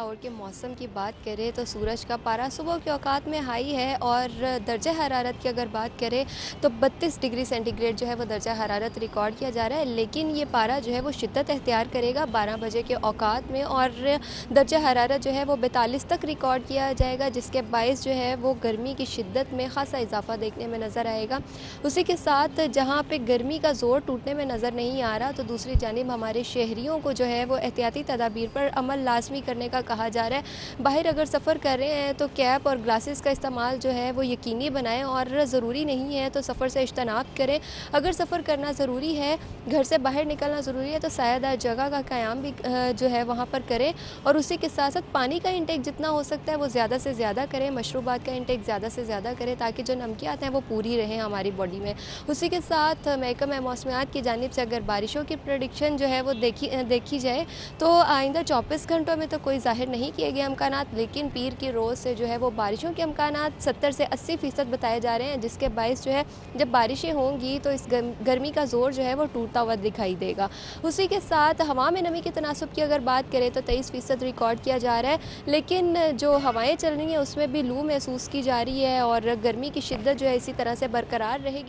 और के मौसम की बात करें तो सूरज का पारा सुबह के औकात में हाई है और दर्जा हरारत की अगर बात करें तो 32 डिग्री सेंटीग्रेड जो है वो दर्जा हरारत रिकॉर्ड किया जा रहा है। लेकिन ये पारा जो है वो शिद्दत अख्तियार करेगा 12 बजे के औकात में और दर्जा हरारत जो है वो बैतालीस तक रिकॉर्ड किया जाएगा, जिसके बायस जो है वो गर्मी की शिद्दत में खासा इजाफा देखने में नज़र आएगा। उसी के साथ जहाँ पर गर्मी का ज़ोर टूटने में नज़र नहीं आ रहा तो दूसरी जानब हमारे शहरीों को जो है वो एहतियाती तदाबीर पर अमल लाजमी करने का कहा जा रहा है। बाहर अगर सफ़र कर रहे हैं तो कैप और ग्लासेस का इस्तेमाल जो है वो यकीनी बनाएँ और ज़रूरी नहीं है तो सफ़र से इज्तनाब करें। अगर सफ़र करना ज़रूरी है, घर से बाहर निकलना ज़रूरी है तो सायादार जगह का क़्याम भी जो है वहाँ पर करें और उसी के साथ साथ पानी का इंटेक जितना हो सकता है वो ज़्यादा से ज़्यादा करें, मशरूबात का इंटेक ज़्यादा से ज़्यादा करें ताकि जो नमकियात हैं वो पूरी रहें हमारी बॉडी में। उसी के साथ महकमा मौसमियात की जानब से अगर बारिशों की प्रडिक्शन जो है वो देखी देखी जाए तो आइंदा चौबीस घंटों में तो कोई ज़ाहिर ज़ाहिर नहीं किए गए अमकान लेकिन पीर की रोज़ से जो है वो बारिशों के अमकान सत्तर से अस्सी फ़ीसद बताए जा रहे हैं, जिसके बायस जो है, जब बारिशें होंगी तो इस गर्मी का ज़ोर जो है वो टूटता हुआ दिखाई देगा। उसी के साथ हवा में नमी के तनासब की अगर बात करें तो तेईस फ़ीसद रिकॉर्ड किया जा रहा है, लेकिन जो हवाएँ चल रही हैं, उसमें भी लू महसूस की जा रही है और गर्मी की शिद्दत जो है इसी तरह से बरकरार रहेगी।